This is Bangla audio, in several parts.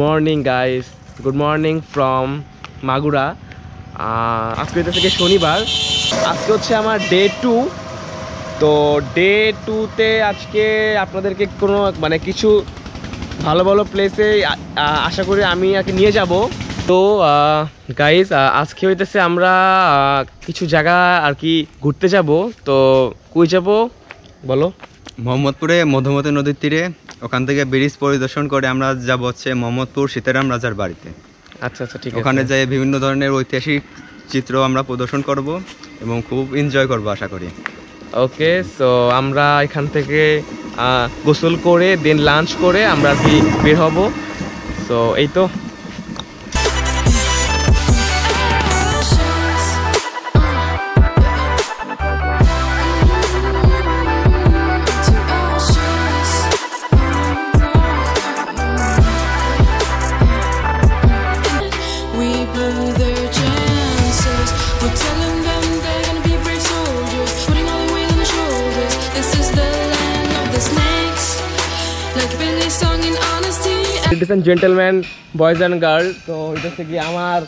Morning guys good morning from Magura আজকে হচ্ছে থেকে শনিবার? আজকে হচ্ছে আমার ডে টু তো ডে টুতে আজকে আপনাদেরকে কোনো মানে কিছু ভালো ভালো প্লেসে আশা করি আমি আর নিয়ে যাব। তো গাইস আজকে হইতেছে আমরা কিছু জায়গা আর কি ঘুরতে যাব। তো কই যাব? বলো। মোহাম্মদপুরে মধুমতি নদীর তীরে ওখান থেকে ব্রিজ পরিদর্শন করে আমরা যাব হচ্ছে মোহাম্মদপুর সীতারাম রাজার বাড়িতে। আচ্ছা আচ্ছা ঠিক আছে। ওখানে যাই বিভিন্ন ধরনের ঐতিহাসিক চিত্র আমরা প্রদর্শন করব এবং খুব এনজয় করব আশা করি। ওকে সো আমরা এখান থেকে গোসল করে দেন লাঞ্চ করে আমরা কি বের হব। সো এই তো। Ladies and gentleman boys and girl তো এটা হচ্ছে কি আমার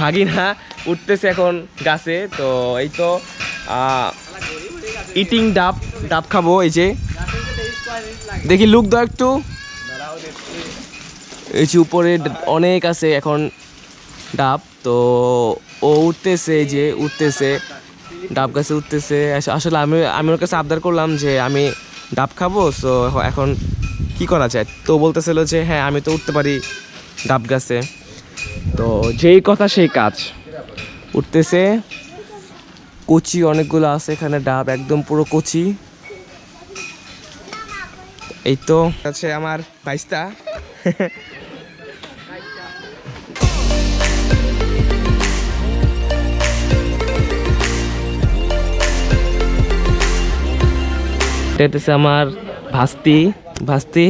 ভাগিনা উঠতেছে এখন গাছে। তো এই তো ইটিং ডাব ডাব খাব এই যে। দেখি লুক দাও একটু। এই যে উপরে অনেক আছে এখন ডাব। তো ও উঠতেছে এই যে, উঠতেছে। ডাব গাছে উঠতেছে। আসলে আমি আমি ওর কাছে আবদার করলাম যে আমি ডাব খাব সো এখন কি করা যায়? তো বলতেছিল যে হ্যাঁ আমি তো উঠতে পারি ডাব গাছে। তো যেই কথা সেই কাজ। উঠতেছে, কচি অনেকগুলো আছে এখানে, ডাব একদম পুরো কচি। এই তো, আছে আমার এটা আমার ভাস্তি। ভাস্তি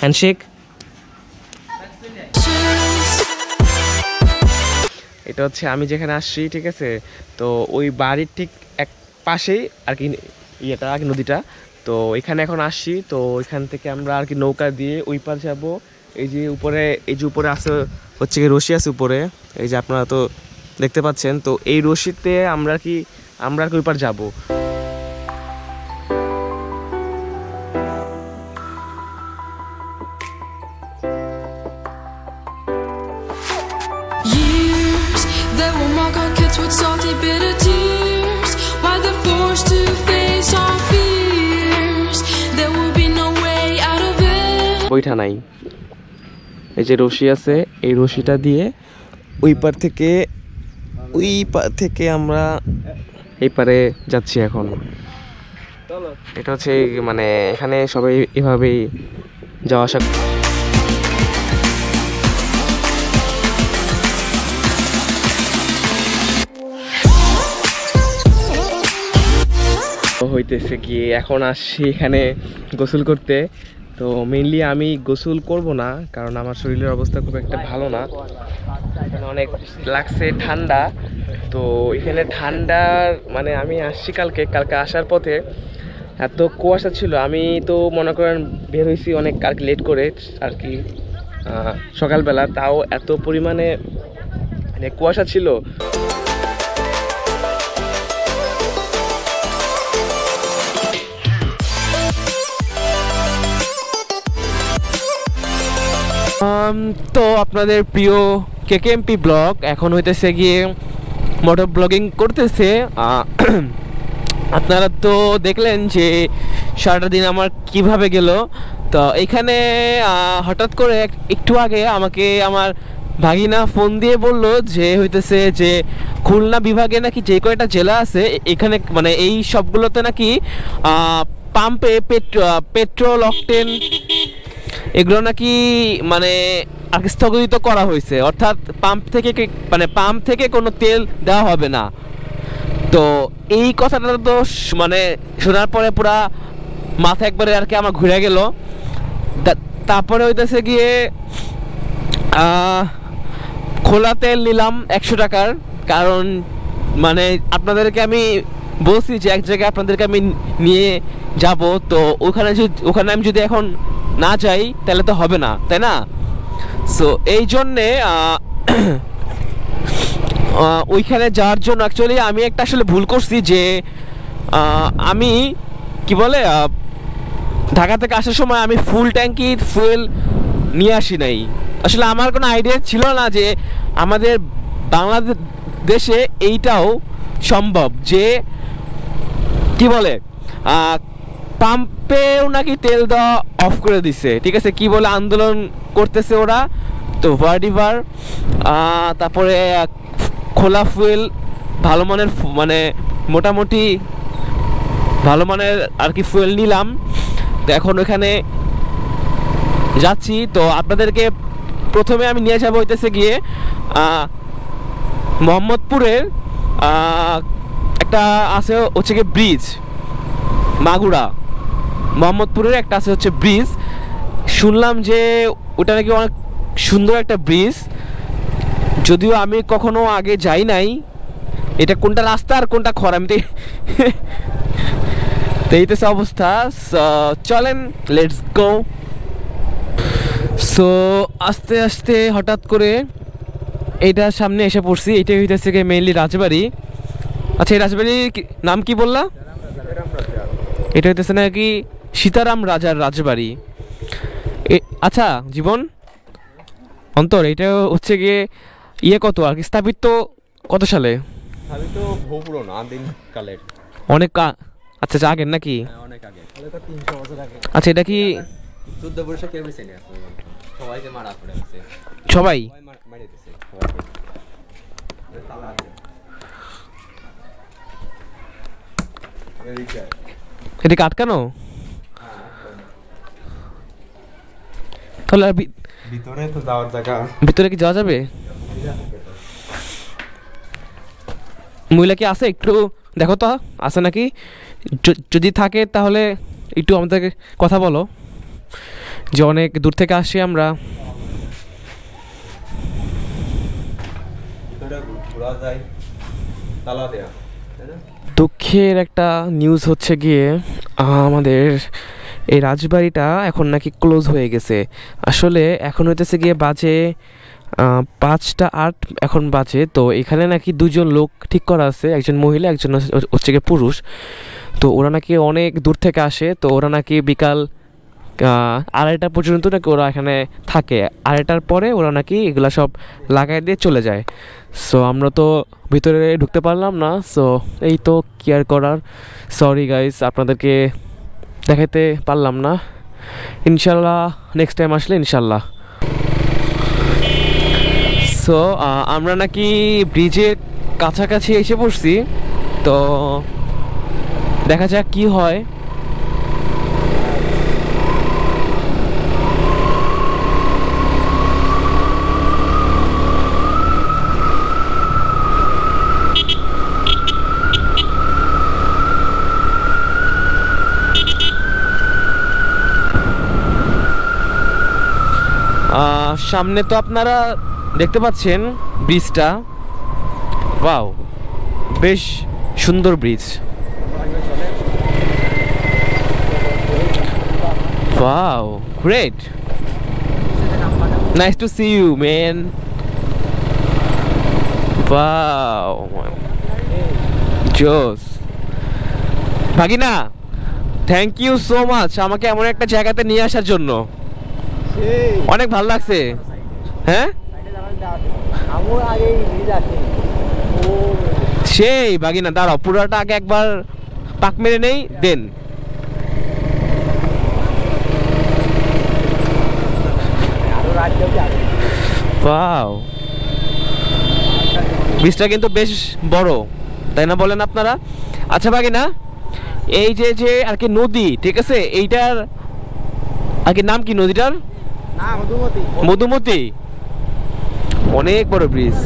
হ্যান্ডশেক এটা হচ্ছে আমি যেখানে আসছি, ঠিক আছে? তো ওই বাড়ির ঠিক এক পাশেই আর কি ইয়েটা, আর কি নদীটা। তো এখানে এখন আসছি, তো এখান থেকে আমরা আর কি নৌকা দিয়ে ওই পার যাব। এই যে উপরে, এই যে উপরে আছে, হচ্ছে কি রশি আছে উপরে। এই যে আপনারা তো দেখতে পাচ্ছেন, তো এই রশিতে আমরা কি, আমরা আর কি ওই পার যাব। বইটা নাই। এই যে রশি আছে, এই রশিটা দিয়ে ওই পার থেকে, ওই পার থেকে আমরা এই পারে যাচ্ছি এখন। এটা হচ্ছে মানে এখানে সবাই এভাবেই যাওয়া আসা হইতেছে কি, এখন আসছি এখানে গোসল করতে। তো মেইনলি আমি গোসল করব না, কারণ আমার শরীরের অবস্থা খুব একটা ভালো না। এখানে অনেক লাগছে ঠান্ডা। তো এখানে ঠান্ডার মানে আমি আসছি কালকে কালকে আসার পথে এত কুয়াশা ছিল। আমি তো মনে করেন বের হয়েছি অনেক আর কি লেট করে, আর কি সকালবেলা। তাও এত পরিমাণে মানে কুয়াশা ছিল। তো আপনাদের প্রিয় কেকেএমপি ব্লগ এখন হইতেছে গিয়ে মোটর ব্লগিং করতেছে। আপনারা তো দেখলেন যে সারাটা দিন আমার কীভাবে গেল। তো এখানে হঠাৎ করে একটু আগে আমাকে আমার ভাগিনা ফোন দিয়ে বলল যে হইতেছে যে খুলনা বিভাগে নাকি যে কয়টা জেলা আছে, এখানে মানে এই সবগুলোতে নাকি পাম্পে পেট্রো, পেট্রোল অকটেন এগুলো নাকি মানে স্থগিত করা হয়েছে। অর্থাৎ পাম্প থেকে মানে পাম্প থেকে কোনো তেল দেওয়া হবে না। তো এই কথাটা তো মানে শোনার পরে পুরা মাথা একবারে আর কি আমার ঘুরে গেল। তারপরে হইতেছে গিয়ে খোলা তেল নিলাম একশো টাকার। কারণ মানে আপনাদেরকে আমি বলছি যে এক জায়গায় আপনাদেরকে আমি নিয়ে যাব। তো ওখানে যদি ওখানে আমি যদি এখন না যাই তাহলে তো হবে না, তাই না? সো এই জন্যে ওইখানে যাওয়ার জন্য অ্যাকচুয়ালি আমি একটা আসলে ভুল করছি যে আমি, কি বলে ঢাকা থেকে আসার সময় আমি ফুল ট্যাঙ্কি ফুয়েল নিয়ে আসি নাই। আসলে আমার কোনো আইডিয়া ছিল না যে আমাদের বাংলাদেশে এইটাও সম্ভব যে, কি বলে পাম্পেও নাকি তেল দেওয়া অফ করে দিছে। ঠিক আছে, কি বলে আন্দোলন করতেছে ওরা? তো ভার্ডিভার তারপরে খোলা ফুয়েল, ভালো মানের মানে মোটামুটি ভালো মানের আর কি ফুয়েল নিলাম। তো এখন ওখানে যাচ্ছি। তো আপনাদেরকে প্রথমে আমি নিয়ে যাব হইতেছে গিয়ে মোহাম্মদপুরের একটা আছে হচ্ছে গিয়ে ব্রিজ, মাগুরা। মোহাম্মদপুরের একটা আছে হচ্ছে ব্রিজ। শুনলাম যে ওটা নাকি অনেক সুন্দর একটা ব্রিজ। যদিও আমি কখনো আগে যাই নাই। এটা কোনটা রাস্তা আর কোনটা খর আমি তো এইতেছে অবস্থা। চলেন লেটস গো সো আস্তে আস্তে হঠাৎ করে এটা সামনে এসে পড়ছি। এইটাই হইতেছে গিয়ে মেইনলি রাজবাড়ি। আচ্ছা এই রাজবাড়ির নাম কি বললা? এটা হইতেছে নাকি সীতারাম রাজার রাজবাড়ি। এ- আচ্ছা জীবন? অন্তর এটা হচ্ছে গিয়ে ইয়ে কত? আর কি স্থাপিত কত সালে? আমি বহু পুরনো আদিম কালের। অনেক আচ্ছা আচ্ছা, আগের নাকি? অনেক আগে। আচ্ছা এটা কি সবাইকে মারা সবাই? সবাই মারি এটা কি আটকানো? তাহলে আর ভিতরে তো যাওয়ার জায়গা। ভিতরে কি যাওয়া যাবে? মহিলা কি আছে একটু? দেখো তো আছে নাকি? যদি থাকে তাহলে একটু আমাদেরকে কথা বলো। যে অনেক দূর থেকে আসি আমরা। দুঃখের একটা নিউজ হচ্ছে গিয়ে আমাদের এই রাজবাড়িটা এখন নাকি ক্লোজ হয়ে গেছে। আসলে এখন হইতেছে গিয়ে বাজে পাঁচটা আট এখন বাজে, তো এখানে নাকি দুজন লোক ঠিক করা আছে, একজন মহিলা, একজন হচ্ছে- গিয়ে পুরুষ। তো ওরা নাকি অনেক দূর থেকে আসে, তো ওরা নাকি বিকাল আড়াইটা পর্যন্ত নাকি ওরা এখানে থাকে। আড়াইটার পরে ওরা নাকি এগুলা সব লাগাই দিয়ে চলে যায়। সো আমরা তো ভিতরে ঢুকতে পারলাম না সো এই তো কেয়ার করার। সরি গাইস আপনাদেরকে দেখাতে পারলাম না। ইনশাল্লাহ নেক্সট টাইম আসলে ইনশাল্লাহ। সো আমরা নাকি ব্রিজের কাছাকাছি এসে পড়ছি। তো দেখা যাক কি হয়। সামনে তো আপনারা দেখতে পাচ্ছেন ব্রিজটা। ওয়াও, বেশ সুন্দর bridge. Wow great nice to see you man wow, জোস। ভাগিনা থ্যাংক ইউ সো মাচ আমাকে এমন একটা জায়গাতে নিয়ে আসার জন্য। অনেক ভালো লাগছে। হ্যাঁ? সেই, বাগিনা, দাঁড়াও, পুরোটা আগে একবার পাক মেরে নেই, দেন। ওয়াও। বীজটা কিন্তু বেশ বড়, তাই না বলেন আপনারা? আচ্ছা বাগিনা, এই যে যে আর কি নদী, ঠিক আছে? এইটার আর কি নাম কি নদীটার? মধুমতি। অনেক বড় ব্রিজ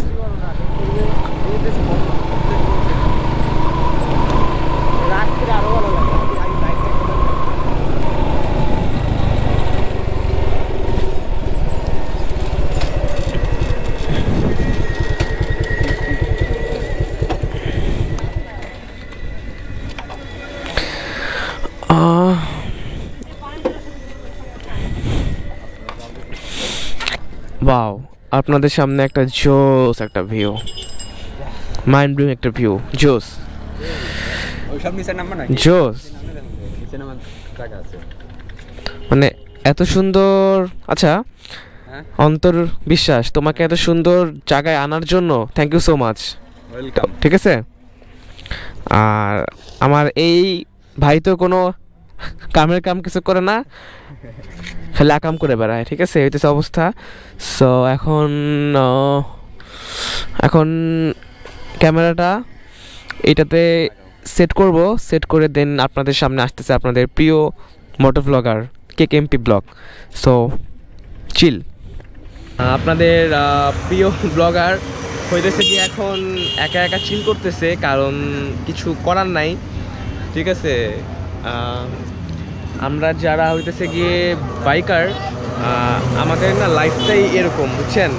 বাও আপনাদের সামনে একটা জোস একটা ভিউ মাইন্ড ব্লোয়িং একটা ভিউ জোস জোস মানে এত সুন্দর আচ্ছা হ্যাঁ? অন্তর বিশ্বাস তোমাকে এত সুন্দর জায়গায় আনার জন্য thank you so much welcome ঠিক আছে? আর আমার এই ভাই তো কোনো কামের কাম কিছু করে না। খালি আকাম করে বেড়ায়, ঠিক আছে? হইতেছে অবস্থা। সো এখন এখন ক্যামেরাটা এইটাতে সেট করব। সেট করে দেন আপনাদের সামনে আসতেছে আপনাদের প্রিয় moto blogger K MP blog. So chill আপনাদের প্রিয় ব্লগার হইতেছে কি এখন একা একা চিল করতেছে, কারণ কিছু করার নাই, ঠিক আছে? আমরা যারা হইতেছে গিয়ে বাইকার আমাদের না লাইফটাই এরকম, বুঝছেন?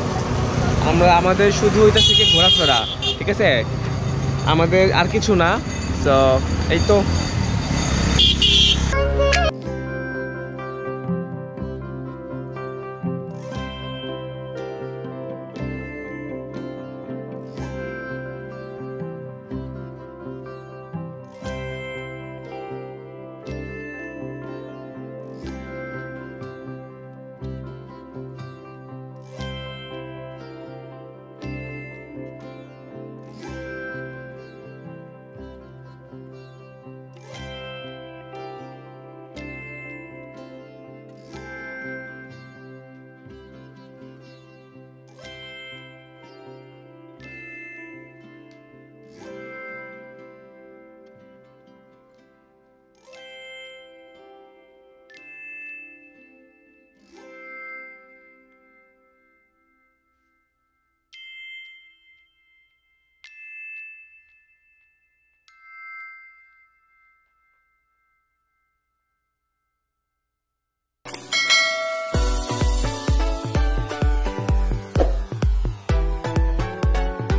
আমরা, আমাদের শুধু হইতেছে গিয়ে ঘোরাফেরা, ঠিক আছে? আমাদের আর কিছু না তো এই তো।